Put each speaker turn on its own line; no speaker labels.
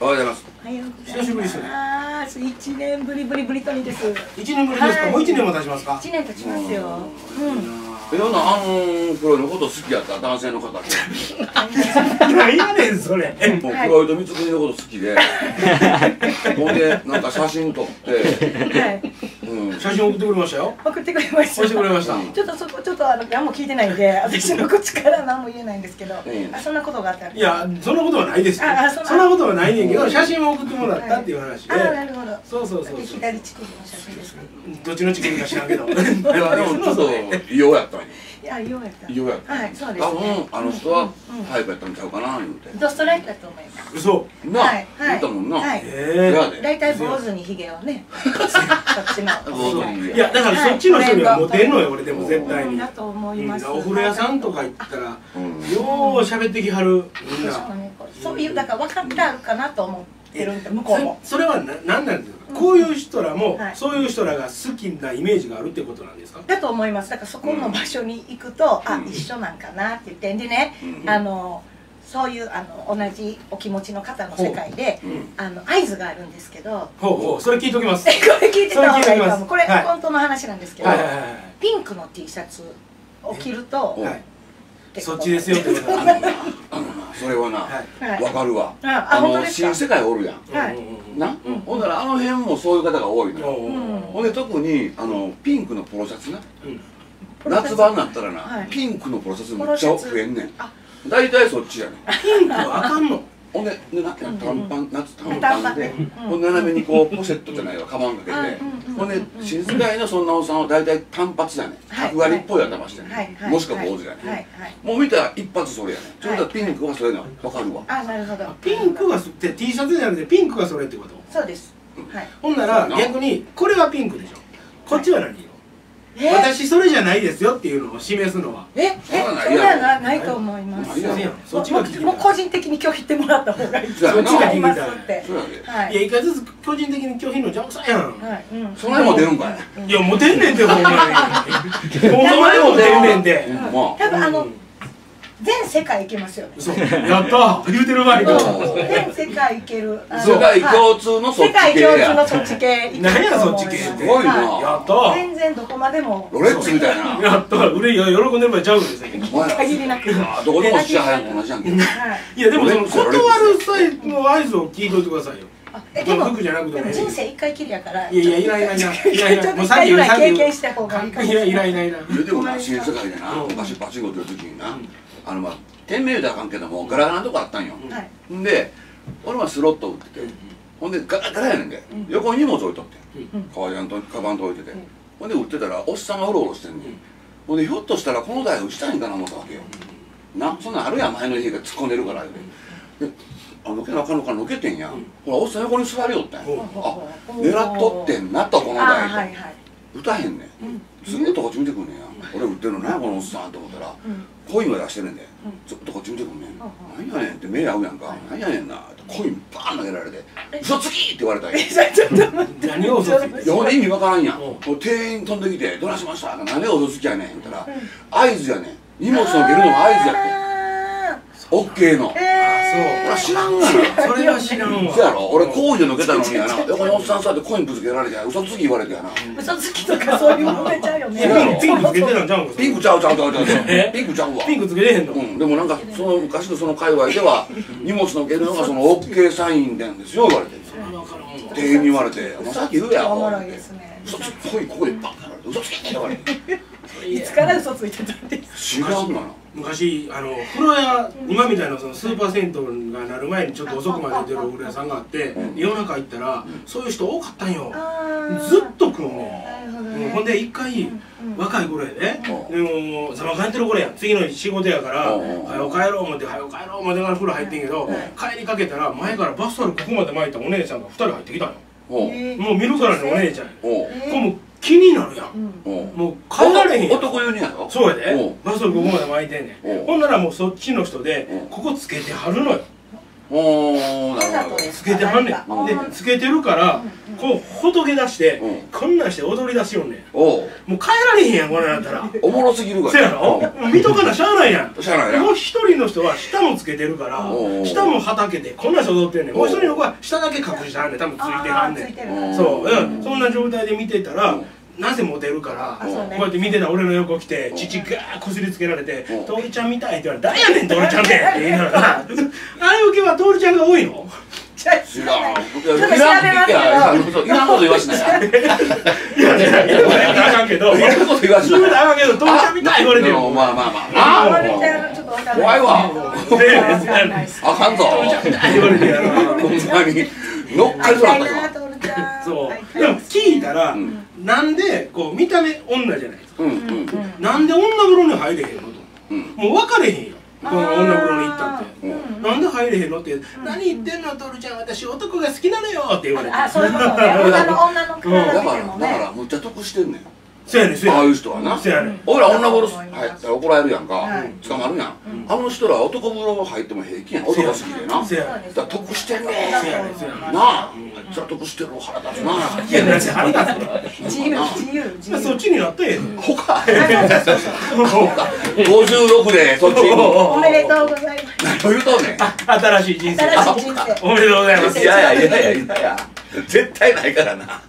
おはようございます
おはようございます。
久しぶりですね
ああ、一年ぶりぶりぶりトニーです。
一年ぶりですか、
はい
もう一年も経ちますか？
一年経ちますよ。うん。
えほんならあの黒いのこと好きやった？男性の方って
何やねんそれ
もう黒いと光圀のこと好きで ほんでなんか写真撮って、
はい。
うん、
写真送ってくれましたよ
送ってくれました。
送ってくれました、
うん
ちょっとそこちょっとあの何も聞いてないんで、私の口から何も言えないんですけど、
うん
あそんなことがあったら。
いやそんなことはないですよ
ああそんな
ことはないねんけど写真を送ってもらったっていう話で、
ああなるほど。
そうそうそう
で
そう
左乳首の写真ですか。
どっちの乳首か知らんけど
いやでもちょっと異様やったんや
いや、ようやった。
異様やった
はい、そうです
多
ね。
分あの人は
うん
タイプやったんちゃうかな言うて
ドストライクだと思います。
嘘。
な、
はい
言ったもんな、
はい。大体坊主にヒゲをね、そっちの。
いやだからそっちの人にはモテんのよ俺でも絶対に、
だと思います。
うん。お風呂屋さんとか行ったらよ
うん
う喋ってきはるみんな。
確かに。そういうだから分かってあるかなと思ってるんで向こうも。
そそれはな何なんですか、こういう人らも、
はい。
そういう人らが好きなイメージがあるってことなんですか？
だと思います。だからそこの場所に行くと、あ
うん。
一緒なんかなって言って。でね、
うん。
あのそういうあの同じお気持ちの方の世界で、
う。ん。
あの合図があるんですけど
ほうほう。それ聞いときます。
え これ聞いてた方がいいかも。これ、
はい。
本当の話なんですけど、
はいはいはい
ピンクの T シャツを着ると
そっちですよってこと。
あのなあのなそれはな、
はい。
はい。
わかるわ。
あ
の
本当ですか？
新世界おるやん。
はい。
な、
うん
ほんならあの辺もそういう方が多いのほんで特にあのピンクのポロシャツな。
うん。
夏場になったらな、
はい。
ピンクのポロシャツめっちゃ増えんねん。
あ
大体そっちやねん。
ピンク。はあかんの。
ほんで？でな短パン夏短
短パ
パン。で、
うん
斜めにこうポシェットじゃないわ。カバンかけて、
うん
ほんで新世界のそんなおっさんは大体単発やねん。
はい。
角刈りっぽい頭してんねん、
はい。はい。
もしくは坊主やねん、
はい。はい。
もう見たら一発それやねん。ちょうどピンクはそれなの分かるわ。
あなるほど。
ピンクがそって T シャツじゃなくてピンクがそれってこと？
そうです。はい。
ほんなら逆にこれはピンクでしょ。こっちは何？私それじゃないですよっていうのを示すのは。
え？え？そ
んなんない
と思います。
そっちが
もう個人的に拒否ってもらった方がいい。と
そうやな
思い。ますって。い。
いや一回ずつ個人的に拒否の邪魔くさいやん。
はい。うん。
そも出るんかい。
うん
いやモテんねんてほんまに。ほんまにモテんねんて。
多分あの
うん
全世界行けますよね。
そう。やった言うてる前に
そう？
全世界行ける。
世界
はい
共通のそっち
世界共通のそっち系。
何やそっち系
すごいな。
は
やった
全然どこまでも。
ロレックスみたいな。
やった俺いや喜んでる場合ちゃうんですよ
限りなく。
あどこでも質早く同じやんけ。
はい。
いやでもその断る際の合図を聞いといてくださいよ
でも
服じゃなくても
でも人生一回きりやから
いやいやいらんいらんいらんいらん。いらん
ちょっと一回ぐらい経験した方がいいかもない。
いらんいらんいらん。
言うてもな新世界でな
うん。
昔パチンコ出る時になあのまあ店名言うたらあかんけどもガラガラのとこあったんよ。
はい。
んで俺はスロット打っててほんでガラガラやねんで
うん。
横に荷物置いとって
うん。
革ジャンとカバンと置いてて。
うん。
ほんで売ってたらおっさんがうろうろしてんねん。ほんでひょっとしたらこの台打ちたいんかな思ったわけよ。なそんなんあるやん。前の家が突っ込んでるからであのけなあかんのかのけてんやん。ほらおっさん横に座りよったんや。
うん。
あ狙っとってんなとこの
あ
台と
はいはい。
打たへんねん。ずっとこっち見てくんねんや俺打ってるの何やこのおっさん。と思ったら
うん。
コインは出してんねんで。
ん。
ずっとこっち見てくんねん。
うん。
何やねんって目合うやんか。何やねんな。ってコインバーン投げられて嘘つきって言われたんや
ちょっと待って。
何を嘘ついて
いやほんで意味わからんやん。
うん。
もう店員飛んできて「どないしました?」何が嘘つきやねん」言ったら
うん。
合図やねん。荷物を受けるのが合図やって
あ
オッケーの。
ーえ
俺は知らんがな
それは知らんわ。
そやろ？俺工事で抜けたのにやな。横におっさん座ってコインぶつけられて嘘つき言われてやな。
ー嘘つきとかそういうのめちゃうよね。
ピンクつけてたんちゃうん
ピンクちゃうちゃうちゃうちゃうピンクちゃうわ。
ピンクつけてへんの？
うん、でもなんかその昔のその界隈では荷物の受けるのがその OK サインなんですよ言われて。店員に言われて「もうさっき言うやろ」
おもろいですね。
嘘つきコインここでバンってやられて嘘つきって言われて
いつから嘘ついてたんです
知らんがな
昔あの風呂屋今みたいなそのスーパー銭湯がなる前にちょっと遅くまで出るお風呂屋さんがあって
うん。
夜中行ったらそういう人多かったんよ。ずっと来
るほど
ん、うん
ね
ほんで一回
うん
若い頃やで、
うん。
でもざまかやってる頃や。次の日仕事やから
うん
早う帰ろう思って早う帰ろう思ってから風呂入ってんけど
うん。
帰りかけたら前からバスタオルここまで巻いたお姉ちゃんが2人入ってきたんよ
おう
えー。
もう見るからねお姉ちゃんこれもう気になるやん。もう帰られへんやん。
男湯にやろ？
そうやで。
おう。
バスタオルここまで巻いてんね
ん。
ほんならもうそっちの人で
う。ん
ここつけてはるのよ
おーなるほど。
つけてはんね
うん。
んでつけてるからこうほどけ出して
うん。
こんなんして踊り出しよんねん。もう帰られへんやんこれなったら。
おもろすぎるから
そやろ？見とかなしゃあないやん。
しゃあないな。
もう一人の人は下もつけてるから
おう。
下もはたけてこんなんして踊ってんねん。もう一人の子は下だけ隠してはんねん。多分ついてはんねん。そう、うん、そんな状態で見てたら、
うん
なぜモテるから、こうやって見てた俺の横来て父ガーこすりつけられて
うん「
徹ちゃんみたい」って言われて「誰やねん徹ちゃんって」って言いながら。ああいう系は徹ちゃんが多いの。
じゃあ
知らん
ちょっと調べますけど
いらんこと言わしないや
いやいやいや言われたらあかんけど
いらんこと言わし
言
ない
われたらあかんけど徹ちゃんみたい言われてる
あ
もん
まあまあまあ
あ
な
俺じゃちょっとわかん
怖いわあかんぞほんまに乗っかそうた
ら、
うん。
なんでこう見た目女じゃないですか。
うんうん
なんで女風呂に入れへんのと。
うん。
もう分かれへんよ。この女風呂に行ったって。
うん。
なんで入れへんのって「何言ってんのトルちゃん。私男が好きなのよ」って言われて。
あそういうことね。女の女の 体
だからだからむっちゃ得してんねん
そうやねんそうや
ああ
ね
いうん人はな。
そうやねん。
俺ら女風呂入ったら怒られるやんか。
はい。
捕まるやん。あの人ら男風呂入っても平気やん。男好きでな。
そうや
そうです。
だから得してんね
そうやねん。そうや
なあ。めっちゃ得してる腹立つな。い
やなんで腹立
自由自由自由。
つそっちになったらええねん。
他。
あそうそうそうそう
56でそっち
おめでとうございます。
何を言うとんねん。
新しい人生。
新しい人生。
おめでとうございます。
いやいやいやいやいや。絶対ないからな